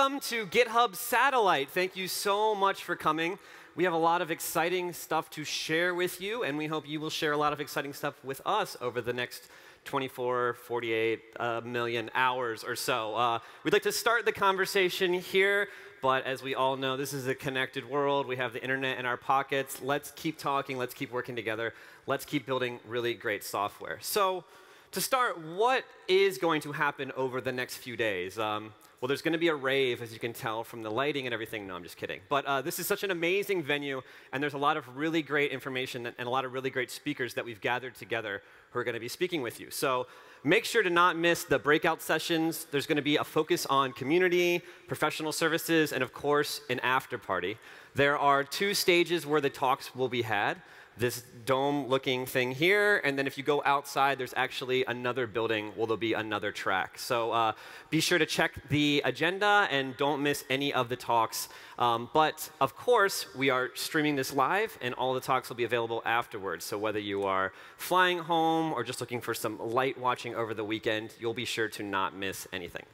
welcome to GitHub Satellite. Thank you so much for coming. We have a lot of exciting stuff to share with you, and we hope you will share a lot of exciting stuff with us over the next 24, 48 uh, million hours or so. Uh, we'd like to start the conversation here, but as we all know, this is a connected world. We have the internet in our pockets. Let's keep talking. Let's keep working together. Let's keep building really great software. So, to start, what is going to happen over the next few days? Um, well, there's going to be a rave, as you can tell from the lighting and everything. No, I'm just kidding. But uh, this is such an amazing venue, and there's a lot of really great information and a lot of really great speakers that we've gathered together who are going to be speaking with you. So make sure to not miss the breakout sessions. There's going to be a focus on community, professional services, and of course, an after party. There are two stages where the talks will be had this dome-looking thing here, and then if you go outside, there's actually another building where there'll be another track. So uh, be sure to check the agenda and don't miss any of the talks. Um, but of course, we are streaming this live, and all the talks will be available afterwards. So whether you are flying home or just looking for some light watching over the weekend, you'll be sure to not miss anything.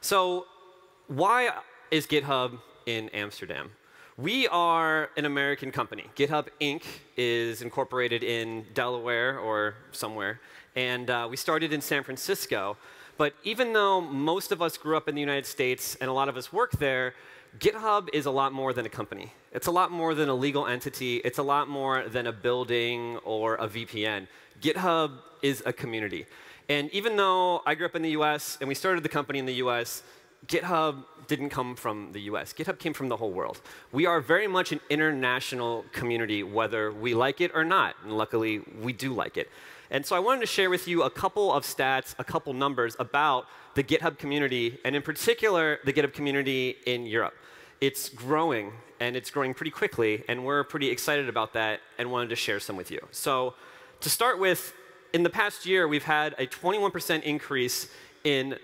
So why is GitHub in Amsterdam? We are an American company. GitHub Inc. is incorporated in Delaware or somewhere, and uh, we started in San Francisco. But even though most of us grew up in the United States and a lot of us work there, GitHub is a lot more than a company. It's a lot more than a legal entity. It's a lot more than a building or a VPN. GitHub is a community. And even though I grew up in the US and we started the company in the US, GitHub didn't come from the US. GitHub came from the whole world. We are very much an international community, whether we like it or not. And luckily, we do like it. And so I wanted to share with you a couple of stats, a couple numbers about the GitHub community, and in particular, the GitHub community in Europe. It's growing, and it's growing pretty quickly, and we're pretty excited about that and wanted to share some with you. So to start with, in the past year, we've had a 21% increase in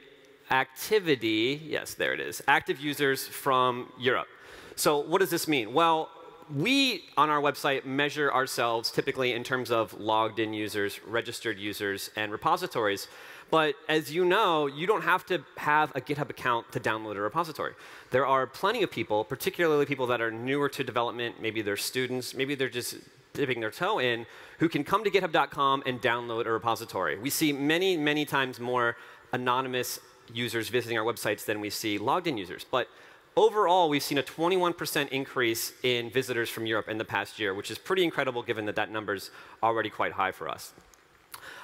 activity, yes, there it is, active users from Europe. So what does this mean? Well, we on our website measure ourselves typically in terms of logged in users, registered users, and repositories. But as you know, you don't have to have a GitHub account to download a repository. There are plenty of people, particularly people that are newer to development, maybe they're students, maybe they're just dipping their toe in, who can come to github.com and download a repository. We see many, many times more anonymous users visiting our websites than we see logged in users. But overall, we've seen a 21% increase in visitors from Europe in the past year, which is pretty incredible given that that number's already quite high for us.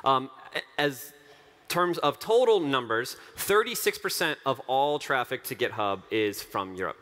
Um, as terms of total numbers, 36% of all traffic to GitHub is from Europe.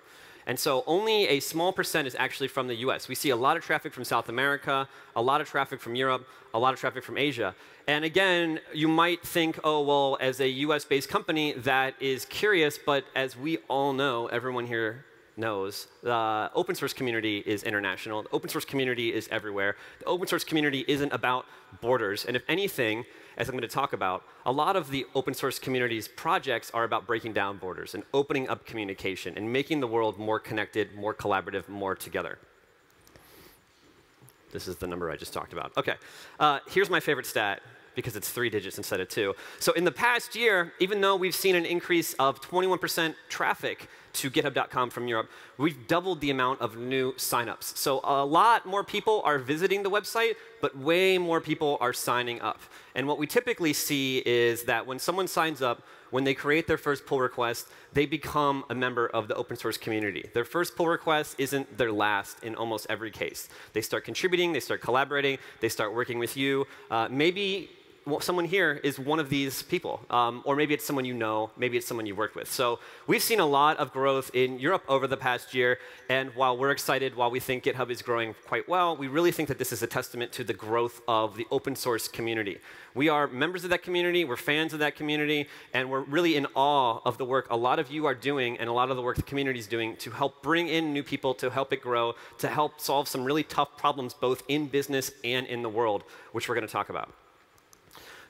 And so only a small percent is actually from the US. We see a lot of traffic from South America, a lot of traffic from Europe, a lot of traffic from Asia. And again, you might think, oh, well, as a US based company, that is curious. But as we all know, everyone here knows, the open source community is international. The open source community is everywhere. The open source community isn't about borders. And if anything, as I'm going to talk about, a lot of the open source community's projects are about breaking down borders and opening up communication and making the world more connected, more collaborative, more together. This is the number I just talked about. OK, uh, here's my favorite stat because it's three digits instead of two. So in the past year, even though we've seen an increase of 21% traffic to github.com from Europe, we've doubled the amount of new signups. So a lot more people are visiting the website, but way more people are signing up. And what we typically see is that when someone signs up, when they create their first pull request, they become a member of the open source community. Their first pull request isn't their last in almost every case. They start contributing, they start collaborating, they start working with you. Uh, maybe someone here is one of these people. Um, or maybe it's someone you know, maybe it's someone you worked with. So we've seen a lot of growth in Europe over the past year. And while we're excited, while we think GitHub is growing quite well, we really think that this is a testament to the growth of the open source community. We are members of that community, we're fans of that community, and we're really in awe of the work a lot of you are doing and a lot of the work the community is doing to help bring in new people, to help it grow, to help solve some really tough problems both in business and in the world, which we're going to talk about.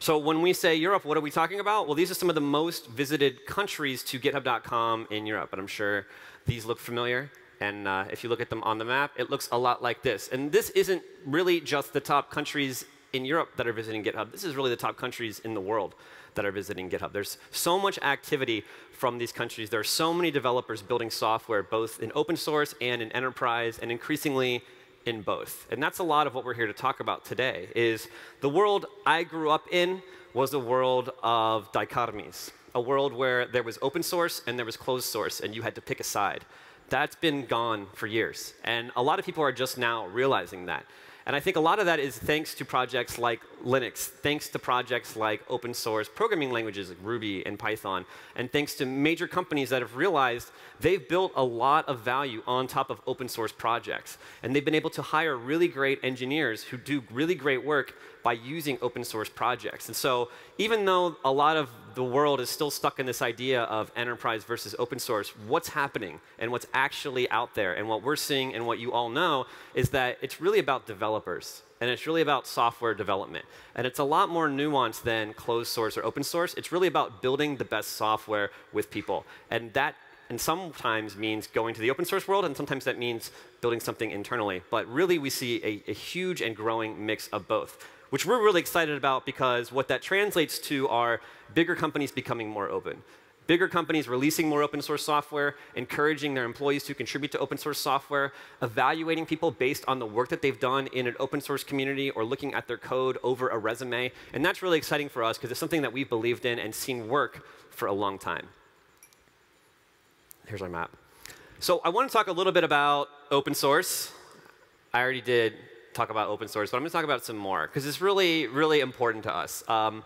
So when we say Europe, what are we talking about? Well, these are some of the most visited countries to github.com in Europe. And I'm sure these look familiar. And uh, if you look at them on the map, it looks a lot like this. And this isn't really just the top countries in Europe that are visiting GitHub. This is really the top countries in the world that are visiting GitHub. There's so much activity from these countries. There are so many developers building software, both in open source and in enterprise, and increasingly in both. And that's a lot of what we're here to talk about today, is the world I grew up in was a world of dichotomies, a world where there was open source and there was closed source, and you had to pick a side. That's been gone for years. And a lot of people are just now realizing that. And I think a lot of that is thanks to projects like Linux, thanks to projects like open source programming languages like Ruby and Python, and thanks to major companies that have realized they've built a lot of value on top of open source projects. And they've been able to hire really great engineers who do really great work by using open source projects. And so even though a lot of the world is still stuck in this idea of enterprise versus open source, what's happening and what's actually out there and what we're seeing and what you all know is that it's really about developers and it's really about software development. And it's a lot more nuanced than closed source or open source. It's really about building the best software with people. And that and sometimes means going to the open source world, and sometimes that means building something internally. But really, we see a, a huge and growing mix of both which we're really excited about because what that translates to are bigger companies becoming more open. Bigger companies releasing more open source software, encouraging their employees to contribute to open source software, evaluating people based on the work that they've done in an open source community or looking at their code over a resume. And that's really exciting for us because it's something that we've believed in and seen work for a long time. Here's our map. So I want to talk a little bit about open source. I already did talk about open source, but I'm going to talk about some more because it's really, really important to us. Um,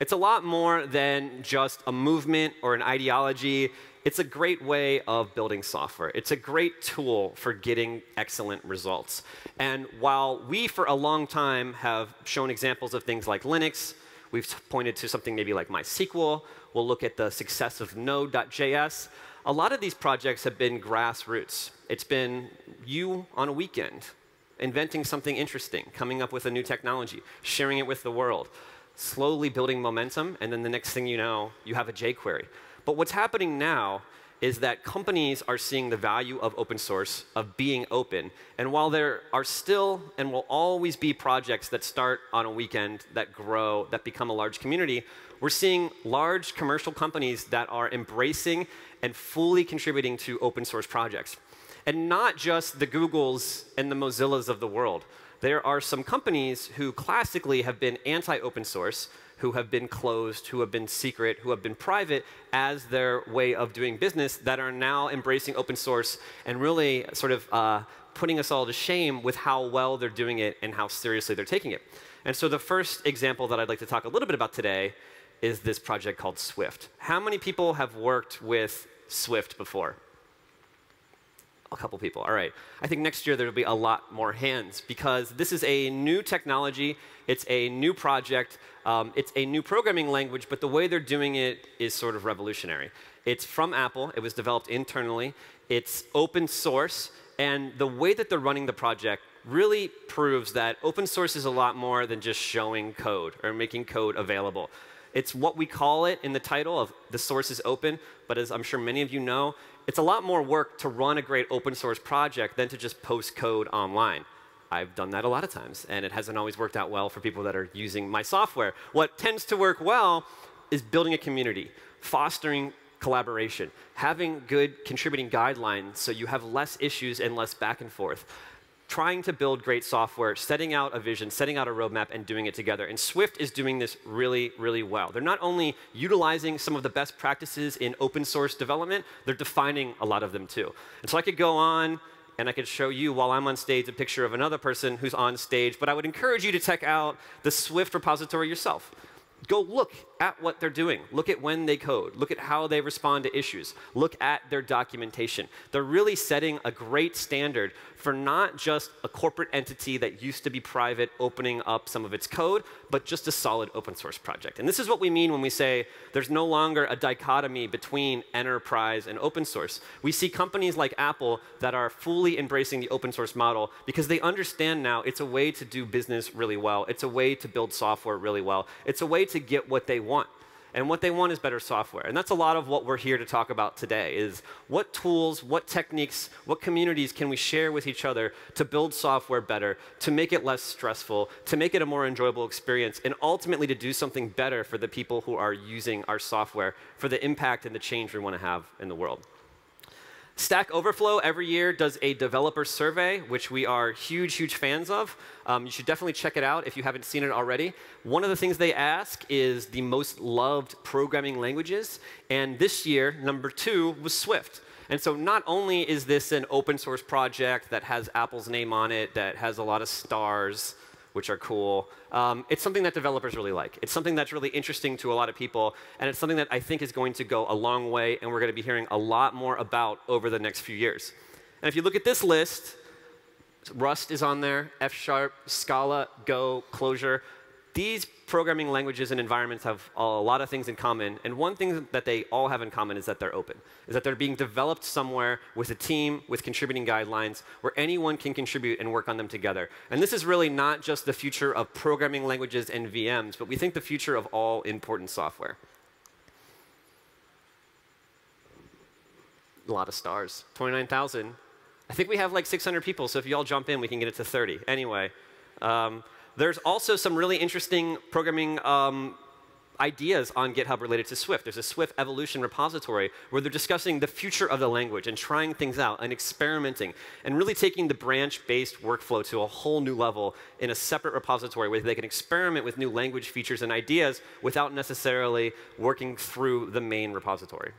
it's a lot more than just a movement or an ideology. It's a great way of building software. It's a great tool for getting excellent results. And while we, for a long time, have shown examples of things like Linux, we've pointed to something maybe like MySQL, we'll look at the success of Node.js. A lot of these projects have been grassroots. It's been you on a weekend inventing something interesting, coming up with a new technology, sharing it with the world, slowly building momentum, and then the next thing you know, you have a jQuery. But what's happening now is that companies are seeing the value of open source, of being open. And while there are still and will always be projects that start on a weekend, that grow, that become a large community, we're seeing large commercial companies that are embracing and fully contributing to open source projects. And not just the Googles and the Mozillas of the world. There are some companies who classically have been anti-open source, who have been closed, who have been secret, who have been private as their way of doing business that are now embracing open source and really sort of uh, putting us all to shame with how well they're doing it and how seriously they're taking it. And so the first example that I'd like to talk a little bit about today is this project called Swift. How many people have worked with Swift before? A couple people. All right. I think next year there will be a lot more hands because this is a new technology. It's a new project. Um, it's a new programming language, but the way they're doing it is sort of revolutionary. It's from Apple. It was developed internally. It's open source. And the way that they're running the project really proves that open source is a lot more than just showing code or making code available. It's what we call it in the title of the source is open, but as I'm sure many of you know, it's a lot more work to run a great open source project than to just post code online. I've done that a lot of times, and it hasn't always worked out well for people that are using my software. What tends to work well is building a community, fostering collaboration, having good contributing guidelines so you have less issues and less back and forth trying to build great software, setting out a vision, setting out a roadmap, and doing it together. And Swift is doing this really, really well. They're not only utilizing some of the best practices in open source development, they're defining a lot of them too. And so I could go on and I could show you while I'm on stage a picture of another person who's on stage, but I would encourage you to check out the Swift repository yourself go look at what they're doing. Look at when they code. Look at how they respond to issues. Look at their documentation. They're really setting a great standard for not just a corporate entity that used to be private opening up some of its code, but just a solid open source project. And this is what we mean when we say there's no longer a dichotomy between enterprise and open source. We see companies like Apple that are fully embracing the open source model because they understand now it's a way to do business really well. It's a way to build software really well. It's a way to get what they want. And what they want is better software. And that's a lot of what we're here to talk about today is what tools, what techniques, what communities can we share with each other to build software better, to make it less stressful, to make it a more enjoyable experience, and ultimately to do something better for the people who are using our software for the impact and the change we want to have in the world. Stack Overflow every year does a developer survey, which we are huge, huge fans of. Um, you should definitely check it out if you haven't seen it already. One of the things they ask is the most loved programming languages. And this year, number two was Swift. And so not only is this an open source project that has Apple's name on it, that has a lot of stars, which are cool. Um, it's something that developers really like. It's something that's really interesting to a lot of people, and it's something that I think is going to go a long way, and we're going to be hearing a lot more about over the next few years. And if you look at this list, Rust is on there, F Sharp, Scala, Go, Clojure these programming languages and environments have a lot of things in common. And one thing that they all have in common is that they're open, is that they're being developed somewhere with a team with contributing guidelines where anyone can contribute and work on them together. And this is really not just the future of programming languages and VMs, but we think the future of all important software. A lot of stars, 29,000. I think we have like 600 people, so if you all jump in, we can get it to 30. Anyway. Um, there's also some really interesting programming um, ideas on GitHub related to Swift. There's a Swift evolution repository where they're discussing the future of the language and trying things out and experimenting and really taking the branch-based workflow to a whole new level in a separate repository where they can experiment with new language features and ideas without necessarily working through the main repository.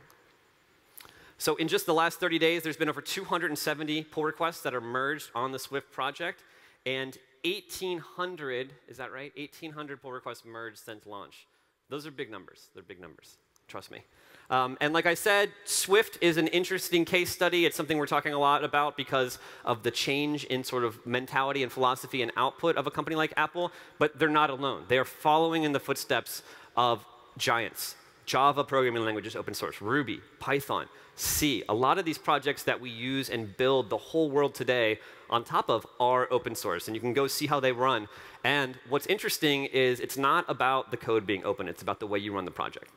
So in just the last 30 days, there's been over 270 pull requests that are merged on the Swift project. And 1,800, is that right? 1,800 pull requests merged since launch. Those are big numbers. They're big numbers. Trust me. Um, and like I said, Swift is an interesting case study. It's something we're talking a lot about because of the change in sort of mentality and philosophy and output of a company like Apple. But they're not alone. They are following in the footsteps of giants. Java programming languages, open source, Ruby, Python, C. A lot of these projects that we use and build the whole world today on top of are open source, and you can go see how they run. And what's interesting is it's not about the code being open, it's about the way you run the project.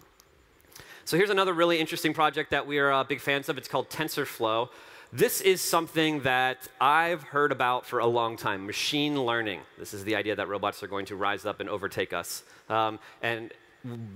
So here's another really interesting project that we are uh, big fans of. It's called TensorFlow. This is something that I've heard about for a long time, machine learning. This is the idea that robots are going to rise up and overtake us. Um, and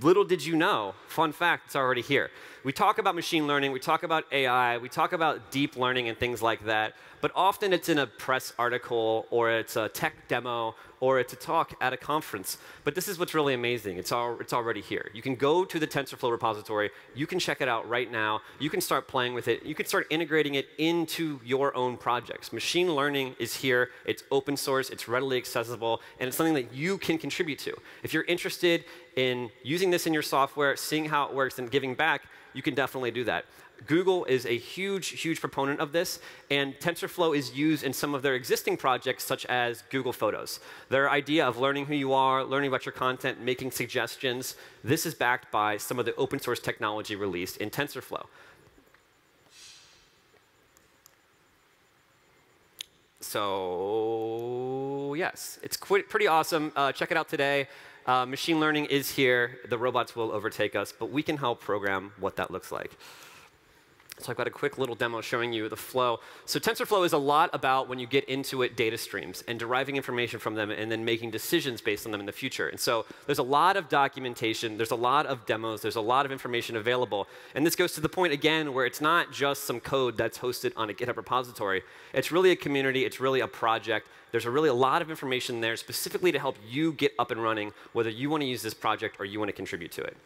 little did you know, fun fact, it's already here. We talk about machine learning, we talk about AI, we talk about deep learning and things like that, but often it's in a press article or it's a tech demo or it's a talk at a conference. But this is what's really amazing. It's, all, it's already here. You can go to the TensorFlow repository. You can check it out right now. You can start playing with it. You can start integrating it into your own projects. Machine learning is here. It's open source. It's readily accessible. And it's something that you can contribute to. If you're interested in using this in your software, seeing how it works, and giving back, you can definitely do that. Google is a huge, huge proponent of this, and TensorFlow is used in some of their existing projects, such as Google Photos. Their idea of learning who you are, learning about your content, making suggestions, this is backed by some of the open source technology released in TensorFlow. So yes, it's pretty awesome. Uh, check it out today. Uh, machine learning is here. The robots will overtake us, but we can help program what that looks like. So I've got a quick little demo showing you the flow. So TensorFlow is a lot about when you get into it data streams and deriving information from them and then making decisions based on them in the future. And so there's a lot of documentation, there's a lot of demos, there's a lot of information available. And this goes to the point again where it's not just some code that's hosted on a GitHub repository. It's really a community, it's really a project. There's a really a lot of information there specifically to help you get up and running, whether you want to use this project or you want to contribute to it.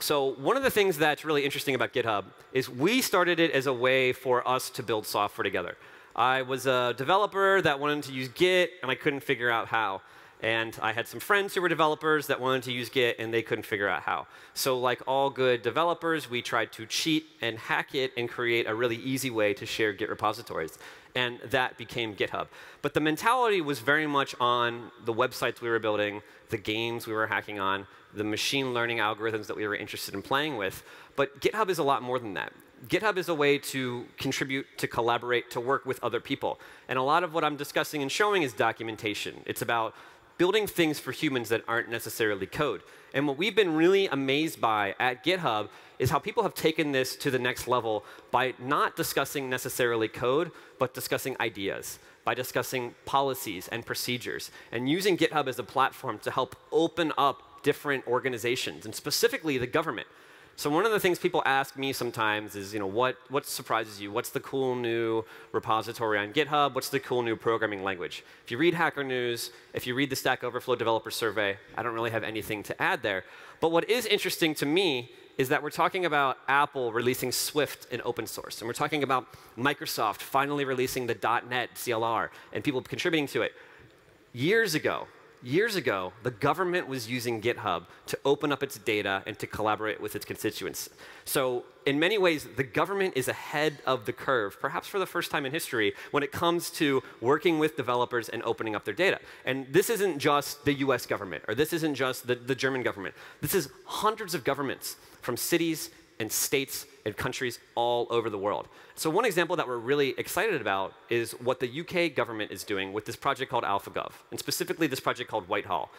So one of the things that's really interesting about GitHub is we started it as a way for us to build software together. I was a developer that wanted to use Git, and I couldn't figure out how. And I had some friends who were developers that wanted to use Git, and they couldn't figure out how. So like all good developers, we tried to cheat and hack it and create a really easy way to share Git repositories. And that became GitHub. But the mentality was very much on the websites we were building, the games we were hacking on, the machine learning algorithms that we were interested in playing with. But GitHub is a lot more than that. GitHub is a way to contribute, to collaborate, to work with other people. And a lot of what I'm discussing and showing is documentation. It's about building things for humans that aren't necessarily code. And what we've been really amazed by at GitHub is how people have taken this to the next level by not discussing necessarily code, but discussing ideas, by discussing policies and procedures, and using GitHub as a platform to help open up different organizations, and specifically the government. So one of the things people ask me sometimes is, you know, what, what surprises you? What's the cool new repository on GitHub? What's the cool new programming language? If you read Hacker News, if you read the Stack Overflow Developer Survey, I don't really have anything to add there. But what is interesting to me is that we're talking about Apple releasing Swift in open source, and we're talking about Microsoft finally releasing the .NET CLR and people contributing to it. Years ago, years ago, the government was using GitHub to open up its data and to collaborate with its constituents. So in many ways, the government is ahead of the curve, perhaps for the first time in history, when it comes to working with developers and opening up their data. And this isn't just the US government, or this isn't just the, the German government. This is hundreds of governments from cities and states and countries all over the world. So one example that we're really excited about is what the UK government is doing with this project called AlphaGov, and specifically this project called Whitehall.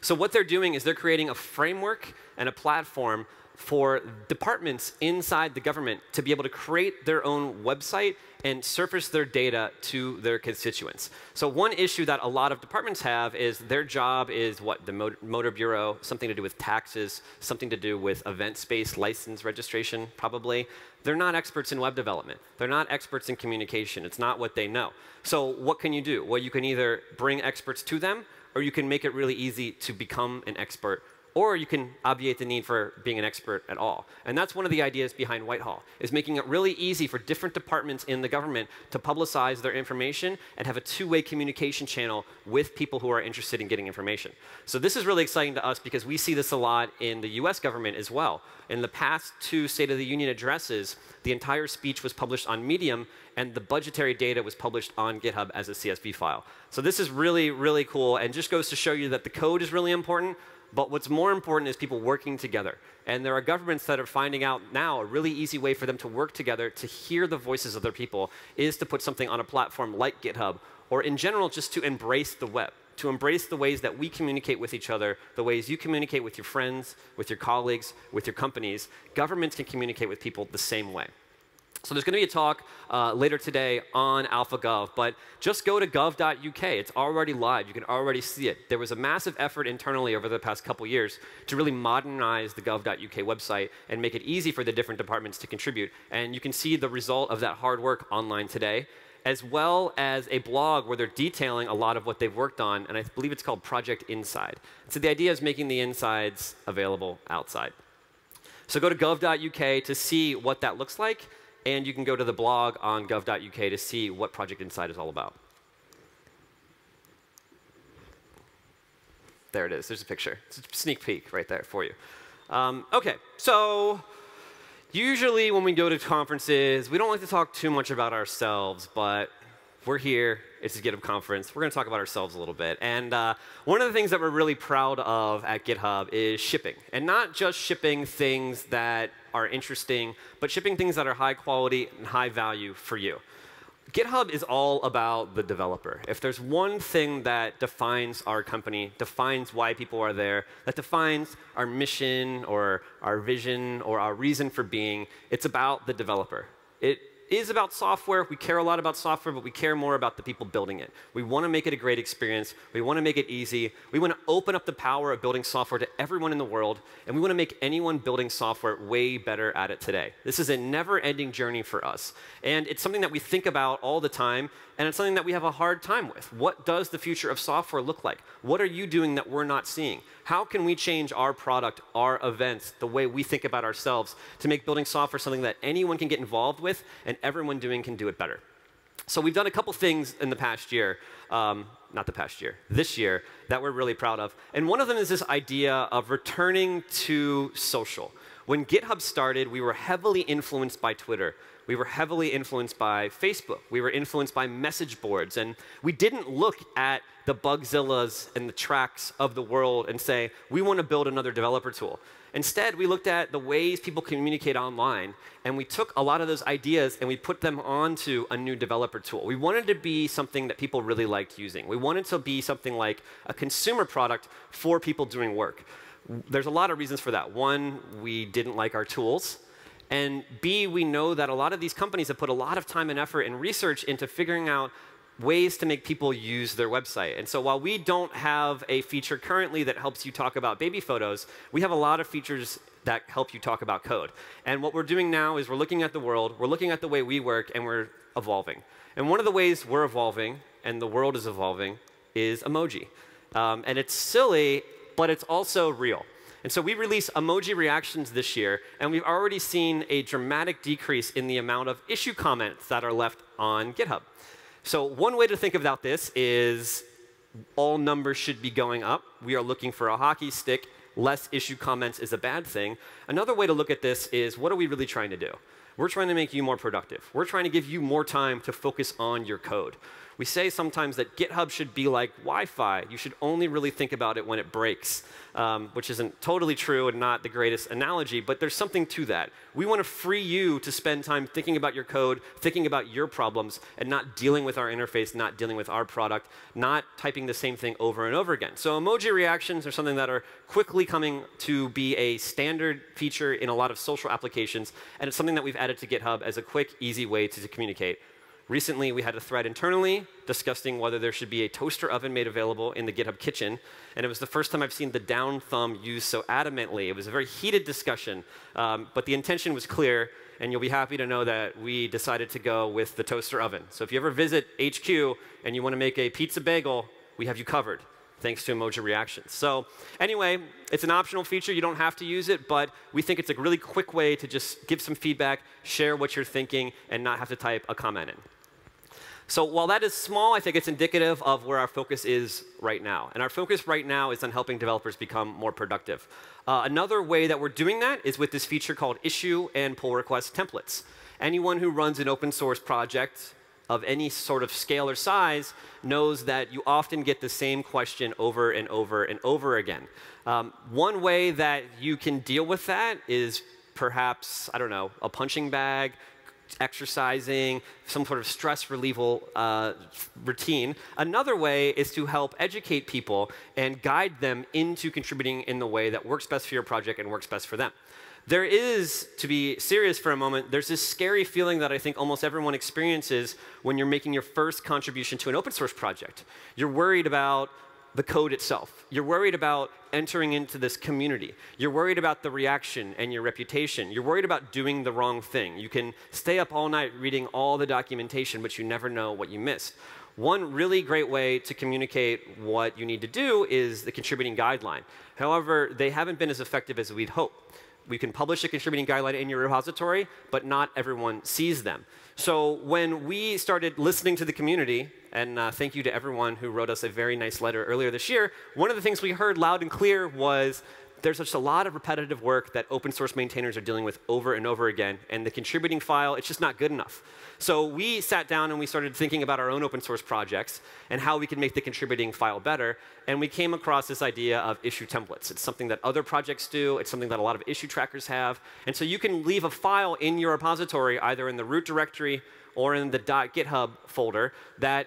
So what they're doing is they're creating a framework and a platform for departments inside the government to be able to create their own website and surface their data to their constituents. So one issue that a lot of departments have is their job is what? The motor bureau, something to do with taxes, something to do with event space license registration, probably. They're not experts in web development. They're not experts in communication. It's not what they know. So what can you do? Well, you can either bring experts to them, or you can make it really easy to become an expert or you can obviate the need for being an expert at all. And that's one of the ideas behind Whitehall, is making it really easy for different departments in the government to publicize their information and have a two-way communication channel with people who are interested in getting information. So this is really exciting to us because we see this a lot in the US government as well. In the past two State of the Union addresses, the entire speech was published on Medium, and the budgetary data was published on GitHub as a CSV file. So this is really, really cool, and just goes to show you that the code is really important, but what's more important is people working together. And there are governments that are finding out now a really easy way for them to work together to hear the voices of their people is to put something on a platform like GitHub, or in general, just to embrace the web, to embrace the ways that we communicate with each other, the ways you communicate with your friends, with your colleagues, with your companies. Governments can communicate with people the same way. So there's going to be a talk uh, later today on AlphaGov, but just go to gov.uk. It's already live. You can already see it. There was a massive effort internally over the past couple years to really modernize the gov.uk website and make it easy for the different departments to contribute. And you can see the result of that hard work online today, as well as a blog where they're detailing a lot of what they've worked on, and I believe it's called Project Inside. So the idea is making the insides available outside. So go to gov.uk to see what that looks like. And you can go to the blog on gov.uk to see what Project Insight is all about. There it is. There's a picture. It's a sneak peek right there for you. Um, OK, so usually when we go to conferences, we don't like to talk too much about ourselves, but we're here. It's a GitHub conference. We're going to talk about ourselves a little bit. And uh, one of the things that we're really proud of at GitHub is shipping. And not just shipping things that are interesting, but shipping things that are high quality and high value for you. GitHub is all about the developer. If there's one thing that defines our company, defines why people are there, that defines our mission or our vision or our reason for being, it's about the developer. It is about software. We care a lot about software, but we care more about the people building it. We want to make it a great experience. We want to make it easy. We want to open up the power of building software to everyone in the world, and we want to make anyone building software way better at it today. This is a never-ending journey for us, and it's something that we think about all the time, and it's something that we have a hard time with. What does the future of software look like? What are you doing that we're not seeing? How can we change our product, our events, the way we think about ourselves to make building software something that anyone can get involved with and everyone doing can do it better? So we've done a couple things in the past year, um, not the past year, this year, that we're really proud of. And one of them is this idea of returning to social. When GitHub started, we were heavily influenced by Twitter. We were heavily influenced by Facebook. We were influenced by message boards. And we didn't look at the Bugzillas and the Tracs of the world and say, we want to build another developer tool. Instead, we looked at the ways people communicate online, and we took a lot of those ideas and we put them onto a new developer tool. We wanted to be something that people really liked using. We wanted to be something like a consumer product for people doing work. There's a lot of reasons for that. One, we didn't like our tools. And B, we know that a lot of these companies have put a lot of time and effort and research into figuring out ways to make people use their website. And so while we don't have a feature currently that helps you talk about baby photos, we have a lot of features that help you talk about code. And what we're doing now is we're looking at the world, we're looking at the way we work, and we're evolving. And one of the ways we're evolving, and the world is evolving, is emoji. Um, and it's silly, but it's also real. And so we release emoji reactions this year, and we've already seen a dramatic decrease in the amount of issue comments that are left on GitHub. So one way to think about this is all numbers should be going up. We are looking for a hockey stick. Less issue comments is a bad thing. Another way to look at this is what are we really trying to do? We're trying to make you more productive. We're trying to give you more time to focus on your code. We say sometimes that GitHub should be like Wi-Fi. You should only really think about it when it breaks, um, which isn't totally true and not the greatest analogy, but there's something to that. We want to free you to spend time thinking about your code, thinking about your problems, and not dealing with our interface, not dealing with our product, not typing the same thing over and over again. So emoji reactions are something that are quickly coming to be a standard feature in a lot of social applications, and it's something that we've added to GitHub as a quick, easy way to, to communicate Recently, we had a thread internally discussing whether there should be a toaster oven made available in the GitHub kitchen. And it was the first time I've seen the down thumb used so adamantly. It was a very heated discussion, um, but the intention was clear. And you'll be happy to know that we decided to go with the toaster oven. So if you ever visit HQ and you want to make a pizza bagel, we have you covered thanks to emoji reactions. So anyway, it's an optional feature. You don't have to use it, but we think it's a really quick way to just give some feedback, share what you're thinking, and not have to type a comment in. So while that is small, I think it's indicative of where our focus is right now. And our focus right now is on helping developers become more productive. Uh, another way that we're doing that is with this feature called issue and pull request templates. Anyone who runs an open source project of any sort of scale or size knows that you often get the same question over and over and over again. Um, one way that you can deal with that is perhaps, I don't know, a punching bag, exercising, some sort of stress relieval uh, routine. Another way is to help educate people and guide them into contributing in the way that works best for your project and works best for them. There is, to be serious for a moment, there's this scary feeling that I think almost everyone experiences when you're making your first contribution to an open source project. You're worried about the code itself. You're worried about entering into this community. You're worried about the reaction and your reputation. You're worried about doing the wrong thing. You can stay up all night reading all the documentation, but you never know what you missed. One really great way to communicate what you need to do is the contributing guideline. However, they haven't been as effective as we'd hope we can publish a contributing guideline in your repository, but not everyone sees them. So when we started listening to the community, and uh, thank you to everyone who wrote us a very nice letter earlier this year, one of the things we heard loud and clear was there's just a lot of repetitive work that open source maintainers are dealing with over and over again, and the contributing file, it's just not good enough. So we sat down and we started thinking about our own open source projects and how we could make the contributing file better, and we came across this idea of issue templates. It's something that other projects do, it's something that a lot of issue trackers have, and so you can leave a file in your repository, either in the root directory or in the .github folder, that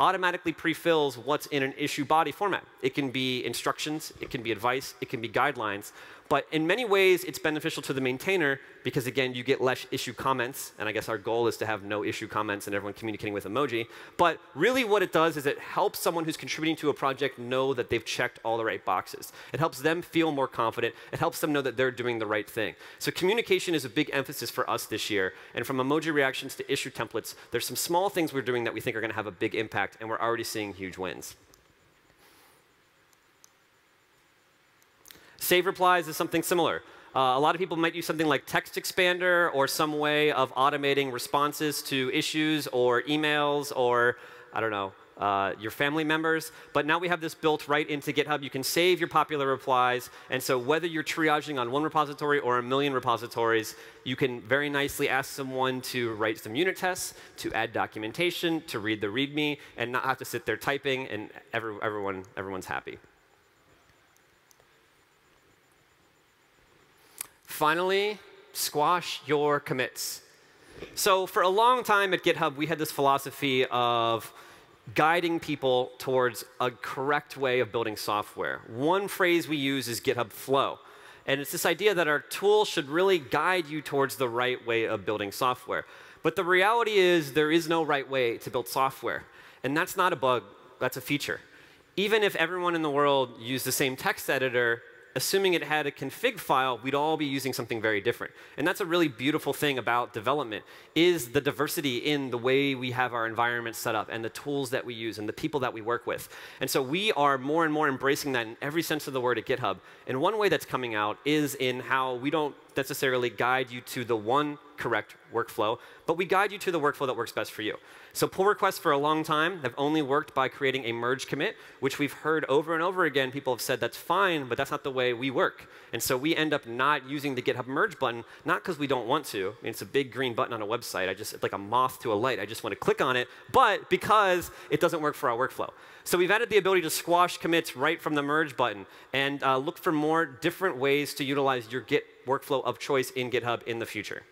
automatically pre-fills what's in an issue body format. It can be instructions, it can be advice, it can be guidelines. But in many ways, it's beneficial to the maintainer because, again, you get less issue comments. And I guess our goal is to have no issue comments and everyone communicating with emoji. But really what it does is it helps someone who's contributing to a project know that they've checked all the right boxes. It helps them feel more confident. It helps them know that they're doing the right thing. So communication is a big emphasis for us this year. And from emoji reactions to issue templates, there's some small things we're doing that we think are going to have a big impact. And we're already seeing huge wins. Save replies is something similar. Uh, a lot of people might use something like text expander or some way of automating responses to issues or emails or, I don't know, uh, your family members. But now we have this built right into GitHub. You can save your popular replies. And so whether you're triaging on one repository or a million repositories, you can very nicely ask someone to write some unit tests, to add documentation, to read the README, and not have to sit there typing, and every, everyone, everyone's happy. Finally, squash your commits. So for a long time at GitHub, we had this philosophy of guiding people towards a correct way of building software. One phrase we use is GitHub Flow. And it's this idea that our tool should really guide you towards the right way of building software. But the reality is there is no right way to build software. And that's not a bug, that's a feature. Even if everyone in the world used the same text editor, assuming it had a config file, we'd all be using something very different. And that's a really beautiful thing about development, is the diversity in the way we have our environment set up and the tools that we use and the people that we work with. And so we are more and more embracing that in every sense of the word at GitHub. And one way that's coming out is in how we don't necessarily guide you to the one correct workflow, but we guide you to the workflow that works best for you. So pull requests for a long time have only worked by creating a merge commit, which we've heard over and over again. People have said that's fine, but that's not the way we work. And so we end up not using the GitHub merge button, not because we don't want to. I mean, it's a big green button on a website. I just, it's like a moth to a light. I just want to click on it, but because it doesn't work for our workflow. So we've added the ability to squash commits right from the merge button and uh, look for more different ways to utilize your Git workflow of choice in GitHub in the future.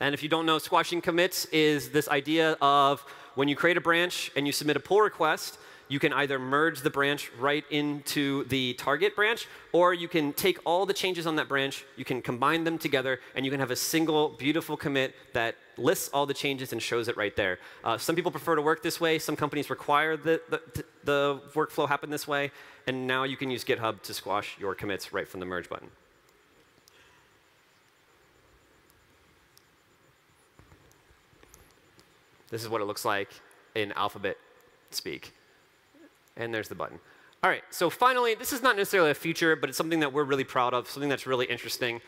And if you don't know, squashing commits is this idea of when you create a branch and you submit a pull request, you can either merge the branch right into the target branch, or you can take all the changes on that branch, you can combine them together, and you can have a single beautiful commit that lists all the changes and shows it right there. Uh, some people prefer to work this way. Some companies require the, the, the workflow happen this way. And now you can use GitHub to squash your commits right from the merge button. This is what it looks like in alphabet speak. And there's the button. All right, so finally, this is not necessarily a feature, but it's something that we're really proud of, something that's really interesting.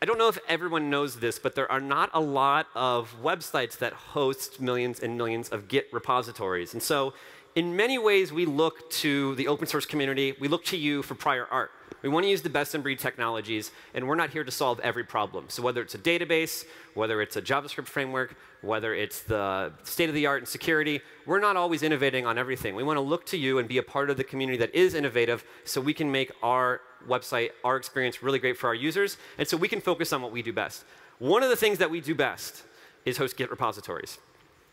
I don't know if everyone knows this, but there are not a lot of websites that host millions and millions of Git repositories. And so in many ways, we look to the open source community. We look to you for prior art. We want to use the best in breed technologies, and we're not here to solve every problem. So whether it's a database, whether it's a JavaScript framework, whether it's the state of the art in security, we're not always innovating on everything. We want to look to you and be a part of the community that is innovative so we can make our website, our experience really great for our users, and so we can focus on what we do best. One of the things that we do best is host Git repositories.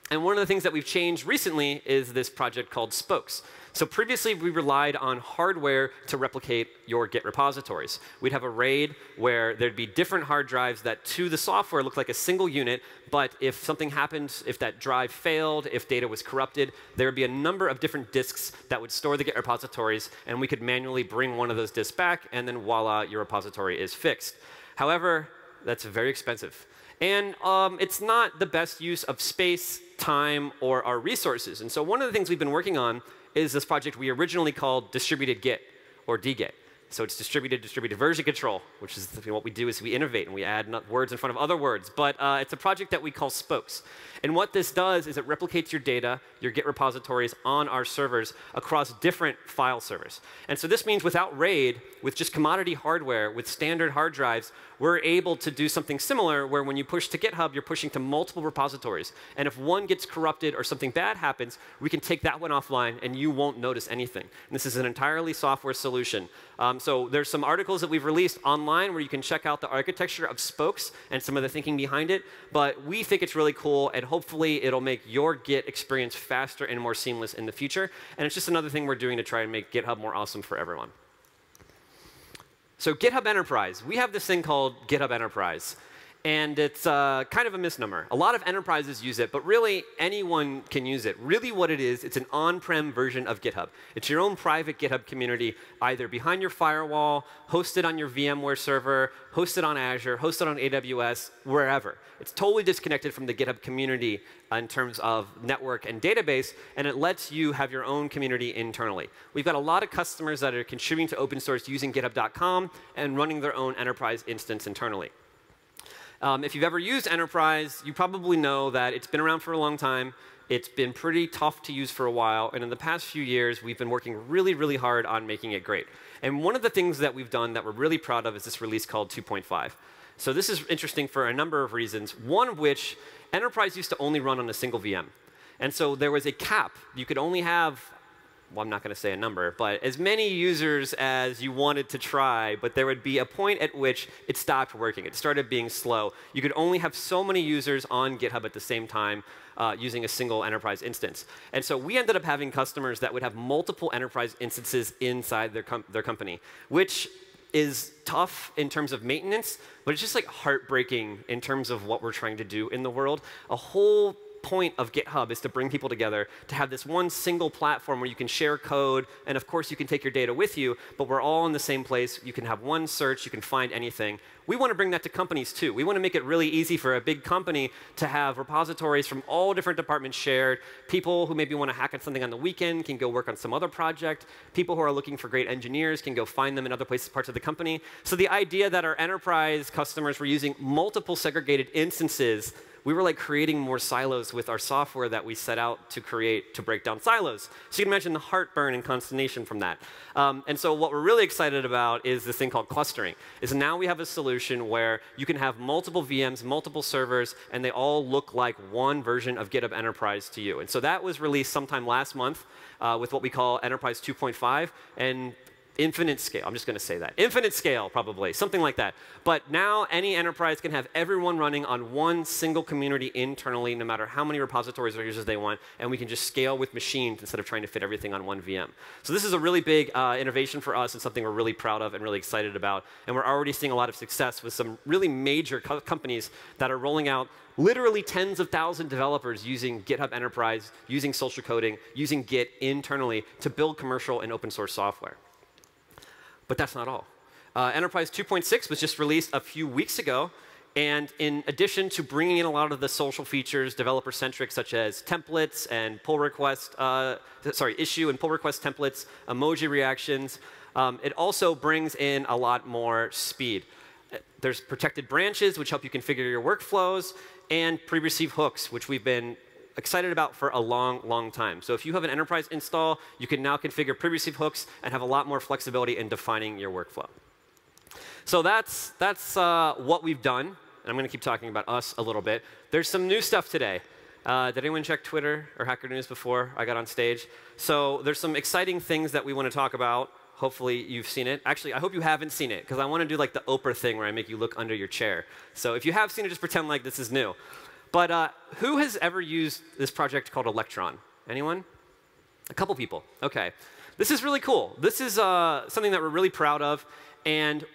And one of the things that we've changed recently is this project called Spokes. So previously, we relied on hardware to replicate your Git repositories. We'd have a RAID where there'd be different hard drives that to the software looked like a single unit, but if something happened, if that drive failed, if data was corrupted, there would be a number of different disks that would store the Git repositories, and we could manually bring one of those disks back, and then voila, your repository is fixed. However, that's very expensive. And um, it's not the best use of space, time, or our resources. And so one of the things we've been working on is this project we originally called distributed Git, or dgit. So it's distributed, distributed version control, which is what we do is we innovate and we add words in front of other words. But uh, it's a project that we call Spokes. And what this does is it replicates your data, your Git repositories on our servers across different file servers. And so this means without RAID, with just commodity hardware, with standard hard drives, we're able to do something similar where when you push to GitHub, you're pushing to multiple repositories. And if one gets corrupted or something bad happens, we can take that one offline and you won't notice anything. And this is an entirely software solution. Um, Um, so there's some articles that we've released online where you can check out the architecture of spokes and some of the thinking behind it. But we think it's really cool, and hopefully it'll make your Git experience faster and more seamless in the future. And it's just another thing we're doing to try and make GitHub more awesome for everyone. So GitHub Enterprise, we have this thing called GitHub Enterprise. And it's uh, kind of a misnomer. A lot of enterprises use it, but really anyone can use it. Really what it is, it's an on-prem version of GitHub. It's your own private GitHub community, either behind your firewall, hosted on your VMware server, hosted on Azure, hosted on AWS, wherever. It's totally disconnected from the GitHub community in terms of network and database, and it lets you have your own community internally. We've got a lot of customers that are contributing to open source using github.com and running their own enterprise instance internally. Um, if you've ever used Enterprise, you probably know that it's been around for a long time. It's been pretty tough to use for a while, and in the past few years, we've been working really, really hard on making it great. And one of the things that we've done that we're really proud of is this release called 2.5. So this is interesting for a number of reasons, one of which, Enterprise used to only run on a single VM. And so there was a cap. You could only have well, I'm not going to say a number, but as many users as you wanted to try, but there would be a point at which it stopped working. It started being slow. You could only have so many users on GitHub at the same time uh, using a single enterprise instance. And so we ended up having customers that would have multiple enterprise instances inside their, com their company, which is tough in terms of maintenance, but it's just like heartbreaking in terms of what we're trying to do in the world. A whole point of GitHub is to bring people together, to have this one single platform where you can share code, and of course you can take your data with you, but we're all in the same place. You can have one search, you can find anything. We want to bring that to companies too. We want to make it really easy for a big company to have repositories from all different departments shared. People who maybe want to hack on something on the weekend can go work on some other project. People who are looking for great engineers can go find them in other places, parts of the company. So the idea that our enterprise customers were using multiple segregated instances we were like creating more silos with our software that we set out to create to break down silos. So you can imagine the heartburn and consternation from that. Um, and so what we're really excited about is this thing called clustering. Is now we have a solution where you can have multiple VMs, multiple servers, and they all look like one version of GitHub Enterprise to you. And so that was released sometime last month uh, with what we call Enterprise 2.5. And infinite scale. I'm just going to say that. Infinite scale, probably, something like that. But now any enterprise can have everyone running on one single community internally, no matter how many repositories or users they want, and we can just scale with machines instead of trying to fit everything on one VM. So this is a really big uh, innovation for us and something we're really proud of and really excited about. And we're already seeing a lot of success with some really major co companies that are rolling out literally tens of thousands developers using GitHub Enterprise, using social coding, using Git internally to build commercial and open source software. But that's not all. Uh, Enterprise 2.6 was just released a few weeks ago. And in addition to bringing in a lot of the social features, developer-centric, such as templates and pull request, uh, sorry, issue and pull request templates, emoji reactions, um, it also brings in a lot more speed. There's protected branches, which help you configure your workflows, and pre-receive hooks, which we've been excited about for a long, long time. So if you have an enterprise install, you can now configure pre-receive hooks and have a lot more flexibility in defining your workflow. So that's, that's uh, what we've done. And I'm going to keep talking about us a little bit. There's some new stuff today. Uh, did anyone check Twitter or Hacker News before I got on stage? So there's some exciting things that we want to talk about. Hopefully you've seen it. Actually, I hope you haven't seen it, because I want to do like the Oprah thing where I make you look under your chair. So if you have seen it, just pretend like this is new. But uh, who has ever used this project called Electron? Anyone? A couple people. OK. This is really cool. This is uh, something that we're really proud of. And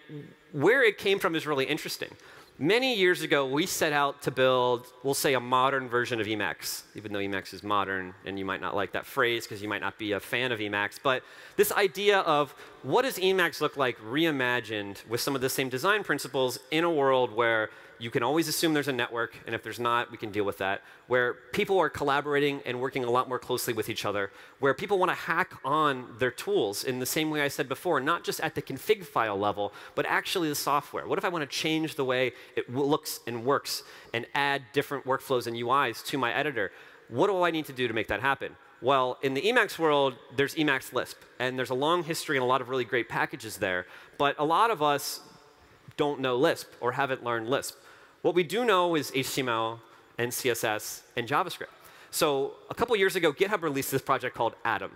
where it came from is really interesting. Many years ago, we set out to build, we'll say, a modern version of Emacs, even though Emacs is modern, and you might not like that phrase because you might not be a fan of Emacs. But this idea of what does Emacs look like reimagined with some of the same design principles in a world where you can always assume there's a network, and if there's not, we can deal with that, where people are collaborating and working a lot more closely with each other, where people want to hack on their tools in the same way I said before, not just at the config file level, but actually the software. What if I want to change the way it looks and works and add different workflows and UIs to my editor? What do I need to do to make that happen? Well, in the Emacs world, there's Emacs Lisp, and there's a long history and a lot of really great packages there. But a lot of us don't know Lisp or haven't learned Lisp. What we do know is HTML and CSS and JavaScript. So a couple years ago, GitHub released this project called Atom.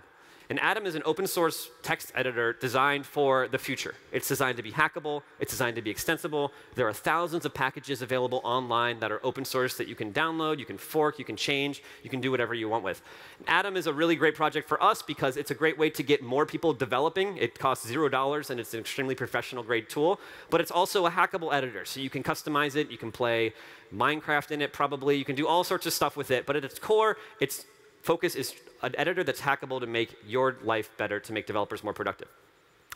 And Atom is an open source text editor designed for the future. It's designed to be hackable. It's designed to be extensible. There are thousands of packages available online that are open source that you can download, you can fork, you can change, you can do whatever you want with. Atom is a really great project for us because it's a great way to get more people developing. It costs zero dollars and it's an extremely professional grade tool. But it's also a hackable editor. So you can customize it. You can play Minecraft in it probably. You can do all sorts of stuff with it. But at its core, its focus is an editor that's hackable to make your life better, to make developers more productive.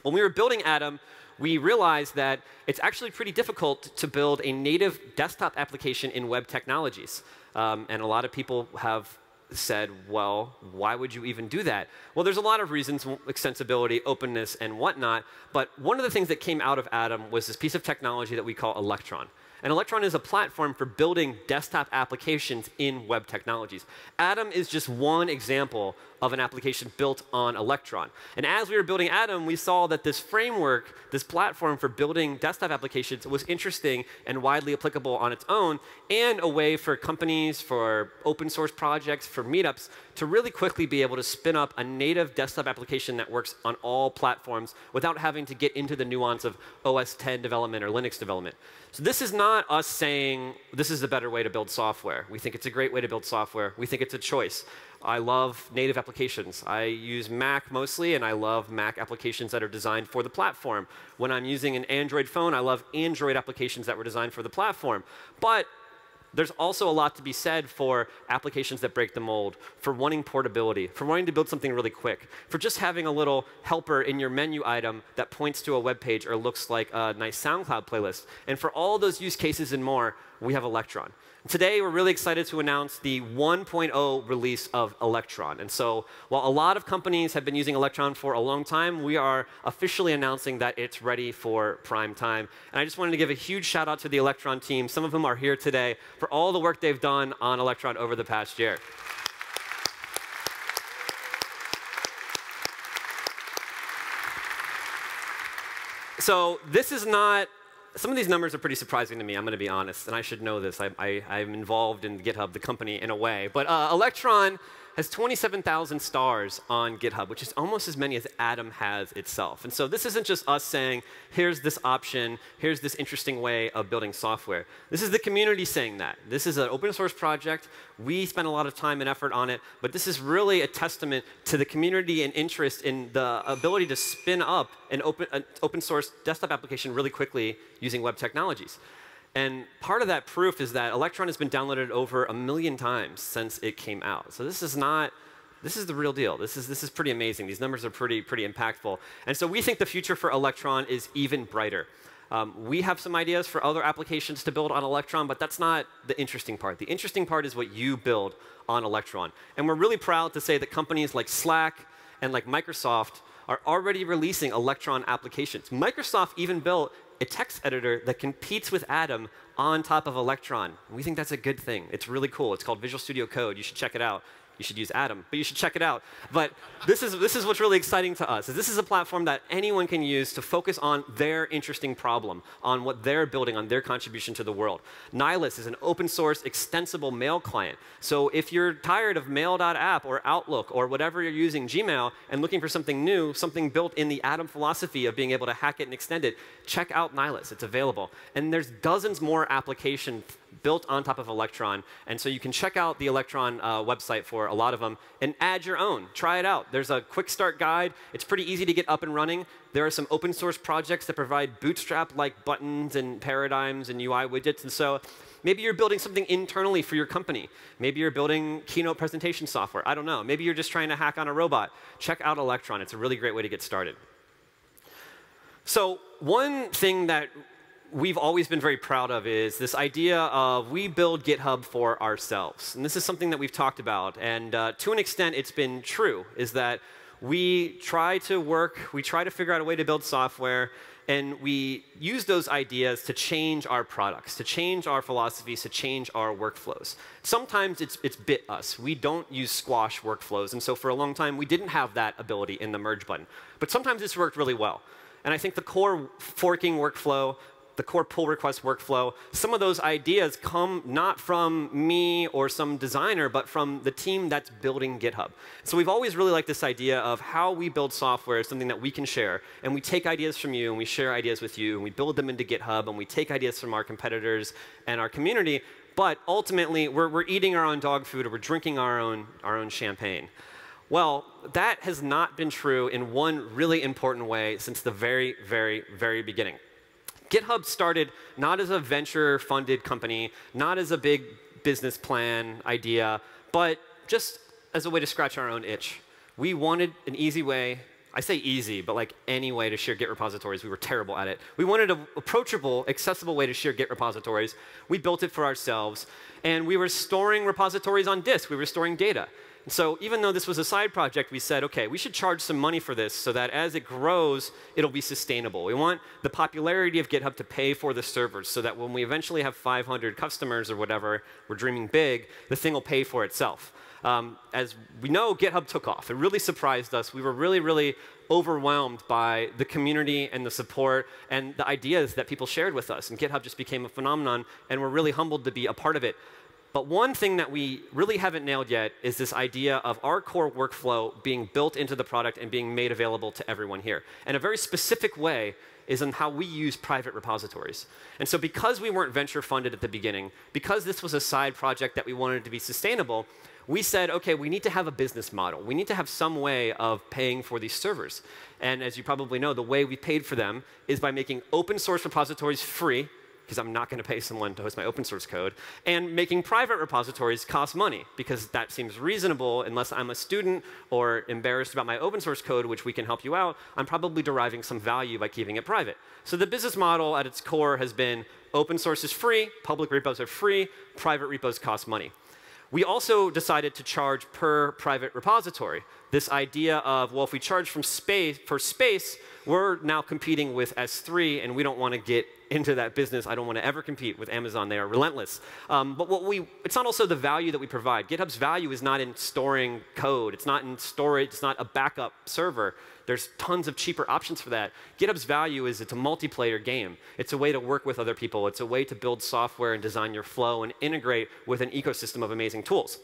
When we were building Atom, we realized that it's actually pretty difficult to build a native desktop application in web technologies. Um, and a lot of people have said, well, why would you even do that? Well, there's a lot of reasons, extensibility, openness, and whatnot. But one of the things that came out of Atom was this piece of technology that we call Electron. And Electron is a platform for building desktop applications in web technologies. Atom is just one example of an application built on Electron. And as we were building Atom, we saw that this framework, this platform for building desktop applications was interesting and widely applicable on its own, and a way for companies, for open source projects, for meetups to really quickly be able to spin up a native desktop application that works on all platforms without having to get into the nuance of OS 10 development or Linux development. So this is not us saying this is the better way to build software. We think it's a great way to build software. We think it's a choice. I love native applications. I use Mac mostly, and I love Mac applications that are designed for the platform. When I'm using an Android phone, I love Android applications that were designed for the platform. But there's also a lot to be said for applications that break the mold, for wanting portability, for wanting to build something really quick, for just having a little helper in your menu item that points to a web page or looks like a nice SoundCloud playlist. And for all those use cases and more, we have Electron. Today, we're really excited to announce the 1.0 release of Electron. And so, while a lot of companies have been using Electron for a long time, we are officially announcing that it's ready for prime time. And I just wanted to give a huge shout out to the Electron team, some of whom are here today, for all the work they've done on Electron over the past year. So, this is not some of these numbers are pretty surprising to me, I'm going to be honest, and I should know this. I, am involved in GitHub, the company, in a way. But uh, Electron has 27,000 stars on GitHub, which is almost as many as Atom has itself. And so this isn't just us saying, here's this option, here's this interesting way of building software. This is the community saying that. This is an open source project. We spend a lot of time and effort on it, but this is really a testament to the community and interest in the ability to spin up an open, an open source desktop application really quickly using web technologies. And part of that proof is that Electron has been downloaded over a million times since it came out. So this is not, this is the real deal. This is, this is pretty amazing. These numbers are pretty, pretty impactful. And so we think the future for Electron is even brighter. Um, we have some ideas for other applications to build on Electron, but that's not the interesting part. The interesting part is what you build on Electron. And we're really proud to say that companies like Slack and like Microsoft are already releasing Electron applications. Microsoft even built a text editor that competes with Atom on top of Electron. We think that's a good thing. It's really cool. It's called Visual Studio Code. You should check it out you should use Atom, but you should check it out. But this is, this is what's really exciting to us. Is this is a platform that anyone can use to focus on their interesting problem, on what they're building, on their contribution to the world. Nylas is an open source extensible mail client. So if you're tired of mail.app or Outlook or whatever you're using, Gmail, and looking for something new, something built in the Atom philosophy of being able to hack it and extend it, check out Nylas. It's available. And there's dozens more application built on top of Electron. And so you can check out the Electron uh, website for a lot of them and add your own. Try it out. There's a quick start guide. It's pretty easy to get up and running. There are some open source projects that provide Bootstrap-like buttons and paradigms and UI widgets. And so maybe you're building something internally for your company. Maybe you're building keynote presentation software. I don't know. Maybe you're just trying to hack on a robot. Check out Electron. It's a really great way to get started. So one thing that we've always been very proud of is this idea of we build GitHub for ourselves. And this is something that we've talked about. And uh, to an extent, it's been true, is that we try to work, we try to figure out a way to build software, and we use those ideas to change our products, to change our philosophies, to change our workflows. Sometimes it's, it's bit us. We don't use squash workflows, and so for a long time, we didn't have that ability in the merge button. But sometimes it's worked really well. And I think the core forking workflow the core pull request workflow, some of those ideas come not from me or some designer, but from the team that's building GitHub. So we've always really liked this idea of how we build software is something that we can share. And we take ideas from you, and we share ideas with you, and we build them into GitHub, and we take ideas from our competitors and our community. But ultimately, we're, we're eating our own dog food, or we're drinking our own, our own champagne. Well, that has not been true in one really important way since the very, very, very beginning. GitHub started not as a venture funded company, not as a big business plan idea, but just as a way to scratch our own itch. We wanted an easy way I say easy, but like any way to share Git repositories, we were terrible at it. We wanted an approachable, accessible way to share Git repositories. We built it for ourselves, and we were storing repositories on disk. We were storing data. And so even though this was a side project, we said, OK, we should charge some money for this so that as it grows, it'll be sustainable. We want the popularity of GitHub to pay for the servers so that when we eventually have 500 customers or whatever, we're dreaming big, the thing will pay for itself. Um, as we know, GitHub took off. It really surprised us. We were really, really overwhelmed by the community and the support and the ideas that people shared with us. And GitHub just became a phenomenon, and we're really humbled to be a part of it. But one thing that we really haven't nailed yet is this idea of our core workflow being built into the product and being made available to everyone here. And a very specific way is in how we use private repositories. And so because we weren't venture funded at the beginning, because this was a side project that we wanted to be sustainable, we said, OK, we need to have a business model. We need to have some way of paying for these servers. And as you probably know, the way we paid for them is by making open source repositories free because I'm not going to pay someone to host my open source code. And making private repositories costs money, because that seems reasonable unless I'm a student or embarrassed about my open source code, which we can help you out, I'm probably deriving some value by keeping it private. So the business model at its core has been open source is free, public repos are free, private repos cost money. We also decided to charge per private repository. This idea of, well, if we charge from space for space, we're now competing with S3, and we don't want to get into that business. I don't want to ever compete with Amazon. They are relentless. Um, but what we, it's not also the value that we provide. GitHub's value is not in storing code. It's not in storage. It's not a backup server. There's tons of cheaper options for that. GitHub's value is it's a multiplayer game. It's a way to work with other people. It's a way to build software and design your flow and integrate with an ecosystem of amazing tools.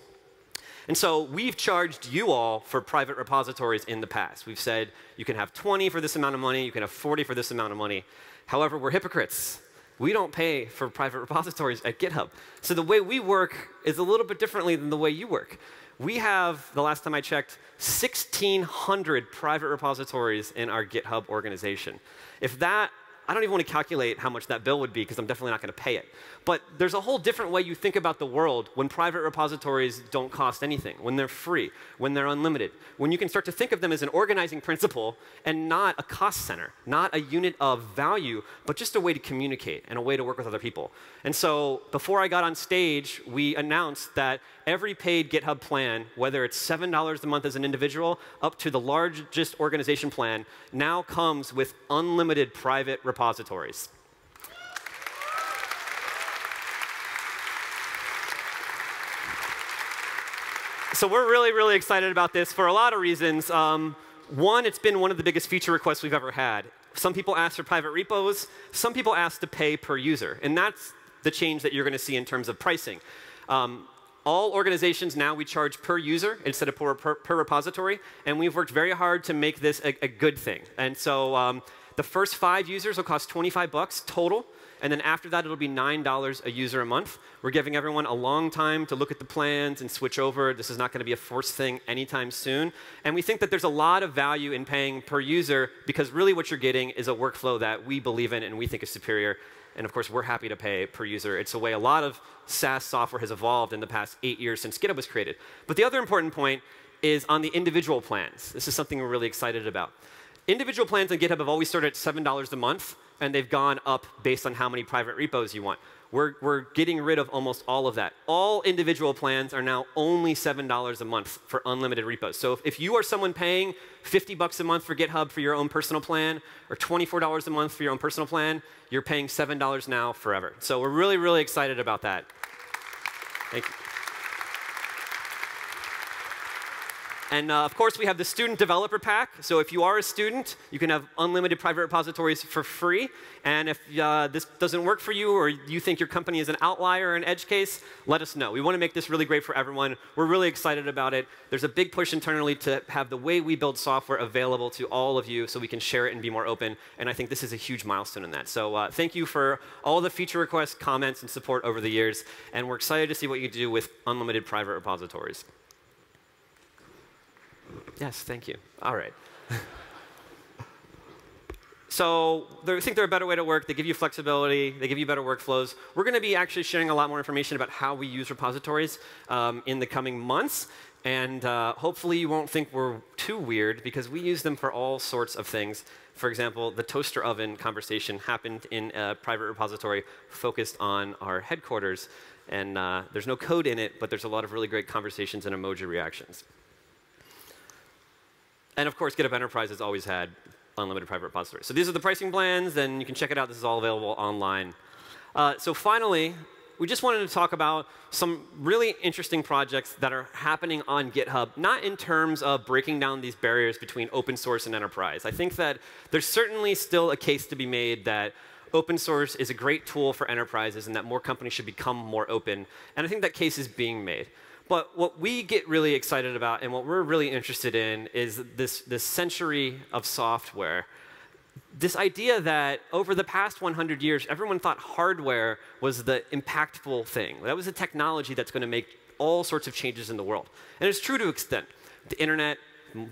And so we've charged you all for private repositories in the past. We've said you can have 20 for this amount of money, you can have 40 for this amount of money. However, we're hypocrites. We don't pay for private repositories at GitHub. So the way we work is a little bit differently than the way you work. We have, the last time I checked, 1,600 private repositories in our GitHub organization. If that I don't even want to calculate how much that bill would be because I'm definitely not going to pay it. But there's a whole different way you think about the world when private repositories don't cost anything, when they're free, when they're unlimited, when you can start to think of them as an organizing principle and not a cost center, not a unit of value, but just a way to communicate and a way to work with other people. And so before I got on stage, we announced that every paid GitHub plan, whether it's $7 a month as an individual up to the largest organization plan, now comes with unlimited private repositories. So we're really, really excited about this for a lot of reasons. Um, one, it's been one of the biggest feature requests we've ever had. Some people ask for private repos. Some people ask to pay per user. And that's the change that you're going to see in terms of pricing. Um, all organizations now we charge per user instead of per, per, per, repository, and we've worked very hard to make this a, a good thing. And so um, the first five users will cost 25 bucks total, and then after that it'll be $9 a user a month. We're giving everyone a long time to look at the plans and switch over. This is not going to be a forced thing anytime soon. And we think that there's a lot of value in paying per user because really what you're getting is a workflow that we believe in and we think is superior and of course, we're happy to pay per user. It's a way a lot of SaaS software has evolved in the past eight years since GitHub was created. But the other important point is on the individual plans. This is something we're really excited about. Individual plans on GitHub have always started at $7 a month, and they've gone up based on how many private repos you want. We're, we're getting rid of almost all of that. All individual plans are now only $7 a month for unlimited repos. So if, if you are someone paying 50 bucks a month for GitHub for your own personal plan, or $24 a month for your own personal plan, you're paying $7 now forever. So we're really, really excited about that. Thank you. And uh, of course, we have the student developer pack. So if you are a student, you can have unlimited private repositories for free. And if uh, this doesn't work for you or you think your company is an outlier or an edge case, let us know. We want to make this really great for everyone. We're really excited about it. There's a big push internally to have the way we build software available to all of you so we can share it and be more open. And I think this is a huge milestone in that. So uh, thank you for all the feature requests, comments, and support over the years. And we're excited to see what you do with unlimited private repositories. Yes, thank you. All right. So I think they're a better way to work. They give you flexibility. They give you better workflows. We're going to be actually sharing a lot more information about how we use repositories um, in the coming months. And uh, hopefully you won't think we're too weird because we use them for all sorts of things. For example, the toaster oven conversation happened in a private repository focused on our headquarters. And uh, there's no code in it, but there's a lot of really great conversations and emoji reactions. And of course, GitHub Enterprise has always had unlimited private repositories. So these are the pricing plans, and you can check it out. This is all available online. Uh, so finally, we just wanted to talk about some really interesting projects that are happening on GitHub, not in terms of breaking down these barriers between open source and enterprise. I think that there's certainly still a case to be made that open source is a great tool for enterprises and that more companies should become more open. And I think that case is being made. But what we get really excited about and what we're really interested in is this, this century of software. This idea that over the past 100 years, everyone thought hardware was the impactful thing. That was the technology that's going to make all sorts of changes in the world. And it's true to extent. The internet,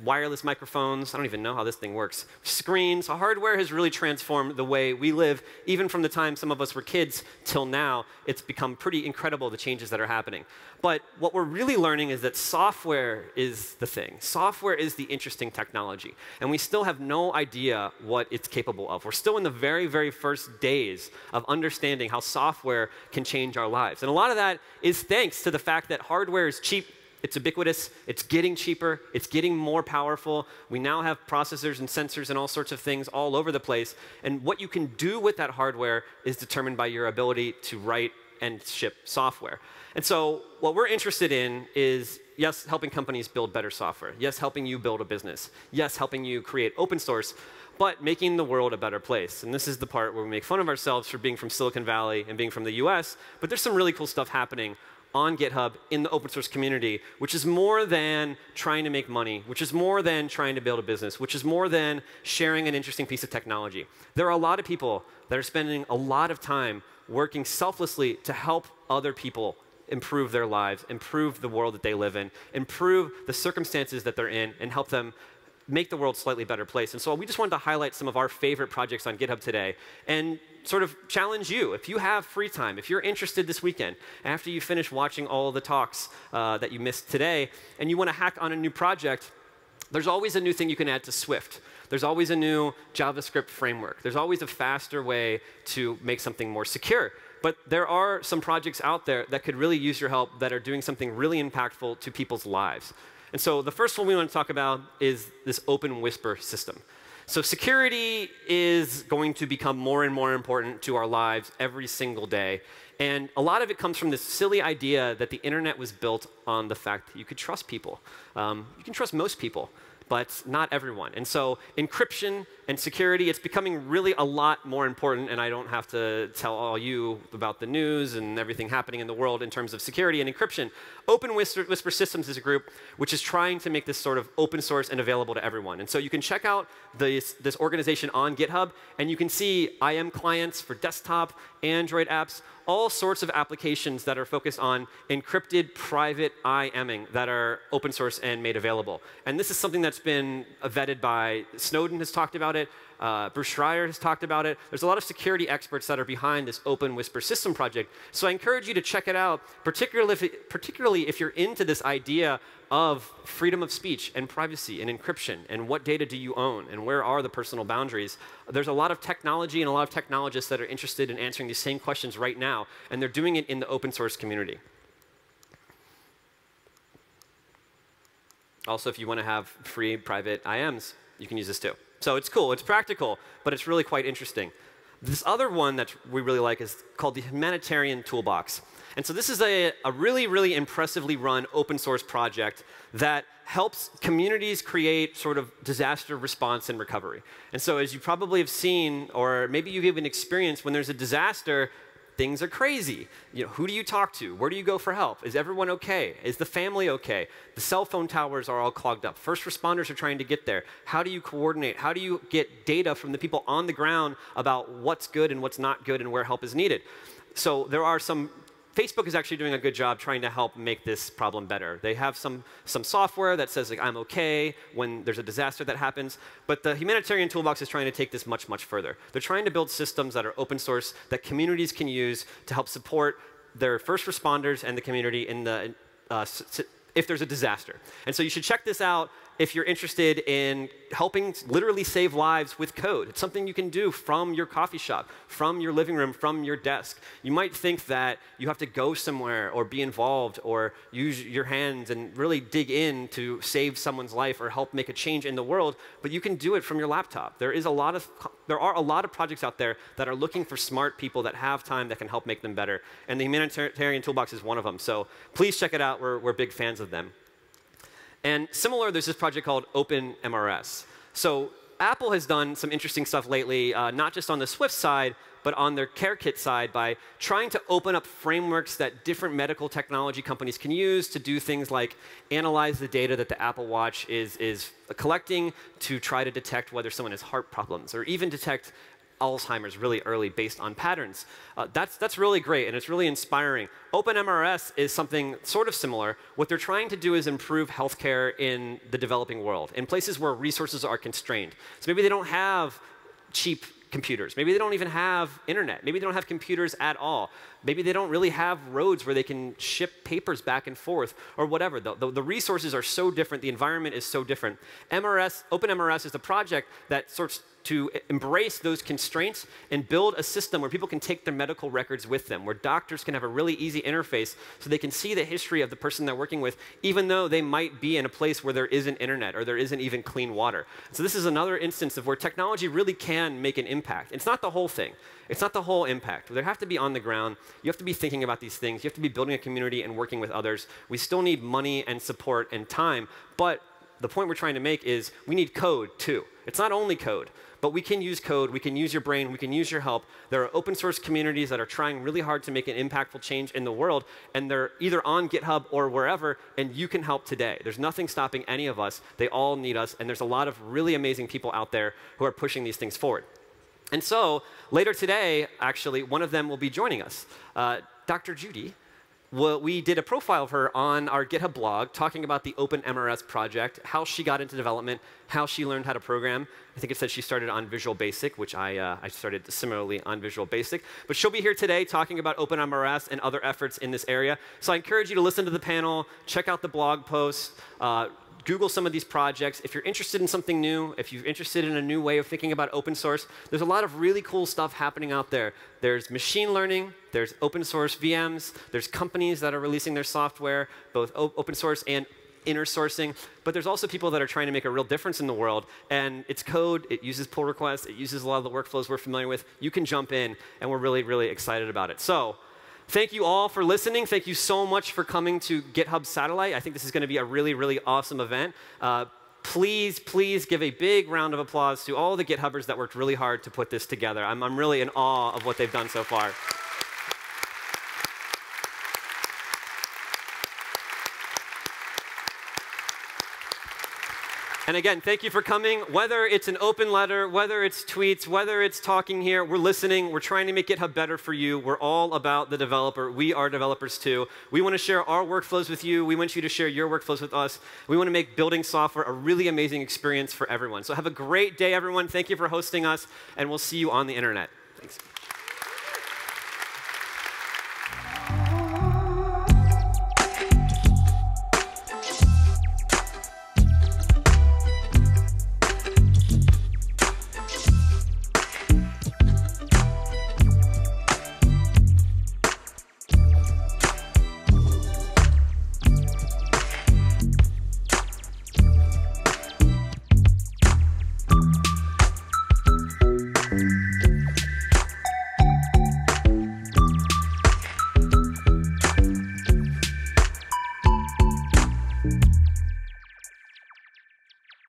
wireless microphones. I don't even know how this thing works. Screens. Hardware has really transformed the way we live, even from the time some of us were kids till now. It's become pretty incredible the changes that are happening. But what we're really learning is that software is the thing. Software is the interesting technology. And we still have no idea what it's capable of. We're still in the very, very first days of understanding how software can change our lives. And a lot of that is thanks to the fact that hardware is cheap it's ubiquitous. It's getting cheaper. It's getting more powerful. We now have processors and sensors and all sorts of things all over the place. And what you can do with that hardware is determined by your ability to write and ship software. And so what we're interested in is, yes, helping companies build better software. Yes, helping you build a business. Yes, helping you create open source but making the world a better place. And this is the part where we make fun of ourselves for being from Silicon Valley and being from the US, but there's some really cool stuff happening on GitHub in the open source community, which is more than trying to make money, which is more than trying to build a business, which is more than sharing an interesting piece of technology. There are a lot of people that are spending a lot of time working selflessly to help other people improve their lives, improve the world that they live in, improve the circumstances that they're in, and help them make the world slightly better place. And so we just wanted to highlight some of our favorite projects on GitHub today and sort of challenge you. If you have free time, if you're interested this weekend, after you finish watching all the talks uh, that you missed today, and you want to hack on a new project, there's always a new thing you can add to Swift. There's always a new JavaScript framework. There's always a faster way to make something more secure. But there are some projects out there that could really use your help that are doing something really impactful to people's lives. And so the first one we want to talk about is this open whisper system. So security is going to become more and more important to our lives every single day. And a lot of it comes from this silly idea that the internet was built on the fact that you could trust people. Um, you can trust most people but not everyone. And so encryption and security, it's becoming really a lot more important, and I don't have to tell all you about the news and everything happening in the world in terms of security and encryption. Open Whisper, Whisper Systems is a group which is trying to make this sort of open source and available to everyone. And so you can check out this, this organization on GitHub, and you can see IM clients for desktop, Android apps, all sorts of applications that are focused on encrypted private IMing that are open source and made available. And this is something that's been uh, vetted by Snowden has talked about it. Uh, Bruce Schneier has talked about it. There's a lot of security experts that are behind this Open Whisper System project. So I encourage you to check it out, particularly if, particularly if you're into this idea of freedom of speech and privacy and encryption and what data do you own and where are the personal boundaries. There's a lot of technology and a lot of technologists that are interested in answering these same questions right now, and they're doing it in the open source community. Also, if you want to have free private IMs, you can use this too. So it's cool, it's practical, but it's really quite interesting. This other one that we really like is called the Humanitarian Toolbox. And so this is a, a really, really impressively run open source project that helps communities create sort of disaster response and recovery. And so as you probably have seen, or maybe you've even experienced, when there's a disaster, things are crazy. You know, who do you talk to? Where do you go for help? Is everyone okay? Is the family okay? The cell phone towers are all clogged up. First responders are trying to get there. How do you coordinate? How do you get data from the people on the ground about what's good and what's not good and where help is needed? So there are some Facebook is actually doing a good job trying to help make this problem better. They have some, some software that says, like, I'm OK when there's a disaster that happens. But the Humanitarian Toolbox is trying to take this much, much further. They're trying to build systems that are open source that communities can use to help support their first responders and the community in the, uh, if there's a disaster. And so you should check this out if you're interested in helping literally save lives with code. It's something you can do from your coffee shop, from your living room, from your desk. You might think that you have to go somewhere or be involved or use your hands and really dig in to save someone's life or help make a change in the world, but you can do it from your laptop. There is a lot of there are a lot of projects out there that are looking for smart people that have time that can help make them better. And the Humanitarian Toolbox is one of them. So please check it out. We're, we're big fans of them. And similar, there's this project called OpenMRS. So Apple has done some interesting stuff lately, uh, not just on the Swift side, but on their CareKit side by trying to open up frameworks that different medical technology companies can use to do things like analyze the data that the Apple Watch is, is collecting to try to detect whether someone has heart problems, or even detect Alzheimer's really early based on patterns. Uh, that's, that's really great and it's really inspiring. OpenMRS is something sort of similar. What they're trying to do is improve healthcare in the developing world, in places where resources are constrained. So maybe they don't have cheap computers. Maybe they don't even have internet. Maybe they don't have computers at all. Maybe they don't really have roads where they can ship papers back and forth or whatever. The, the, the resources are so different. The environment is so different. MRS, OpenMRS is a project that sorts to embrace those constraints and build a system where people can take their medical records with them, where doctors can have a really easy interface so they can see the history of the person they're working with, even though they might be in a place where there isn't internet or there isn't even clean water. So this is another instance of where technology really can make an impact. It's not the whole thing. It's not the whole impact. They have to be on the ground. You have to be thinking about these things. You have to be building a community and working with others. We still need money and support and time, but the point we're trying to make is we need code too. It's not only code. But we can use code, we can use your brain, we can use your help. There are open source communities that are trying really hard to make an impactful change in the world, and they're either on GitHub or wherever, and you can help today. There's nothing stopping any of us. They all need us, and there's a lot of really amazing people out there who are pushing these things forward. And so later today, actually, one of them will be joining us. Uh, Dr. Judy well, we did a profile of her on our GitHub blog talking about the OpenMRS project, how she got into development, how she learned how to program. I think it said she started on Visual Basic, which I, uh, I started similarly on Visual Basic. But she'll be here today talking about OpenMRS and other efforts in this area. So I encourage you to listen to the panel, check out the blog posts, uh, Google some of these projects. If you're interested in something new, if you're interested in a new way of thinking about open source, there's a lot of really cool stuff happening out there. There's machine learning, there's open source VMs, there's companies that are releasing their software, both open source and inner sourcing, but there's also people that are trying to make a real difference in the world. And it's code, it uses pull requests, it uses a lot of the workflows we're familiar with. You can jump in, and we're really, really excited about it. So Thank you all for listening. Thank you so much for coming to GitHub Satellite. I think this is going to be a really, really awesome event. Uh, please, please give a big round of applause to all the GitHubbers that worked really hard to put this together. I'm, I'm really in awe of what they've done so far. And again, thank you for coming. Whether it's an open letter, whether it's tweets, whether it's talking here, we're listening. We're trying to make GitHub better for you. We're all about the developer. We are developers too. We want to share our workflows with you. We want you to share your workflows with us. We want to make building software a really amazing experience for everyone. So have a great day, everyone. Thank you for hosting us, and we'll see you on the internet. Thanks.